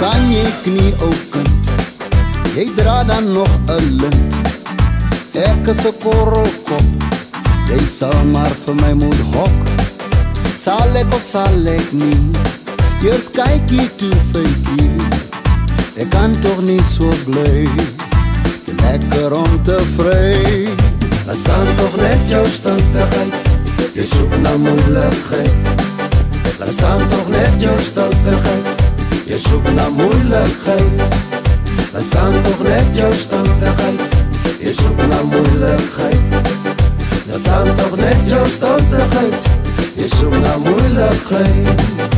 kan jy knie ou kind Jy dra dan nog 'n lint. Ek is 'n korrelkop Jy sal maar vir my moet hok Sal ek of sal ek nie Eers kyk jy toe feitjie Ek kan toch nie so bly Te lekker om te vry Laat staan toch net jou stoutigheid Jy soek na moeilikheid Laat staan toch net jou stoutigheid Jy soek na moeilikheid Laat staan toch net jou stoutigheid Jy soek na moeilikheid Laat staan toch net jou stoutigheid Jy soek na moeilikheid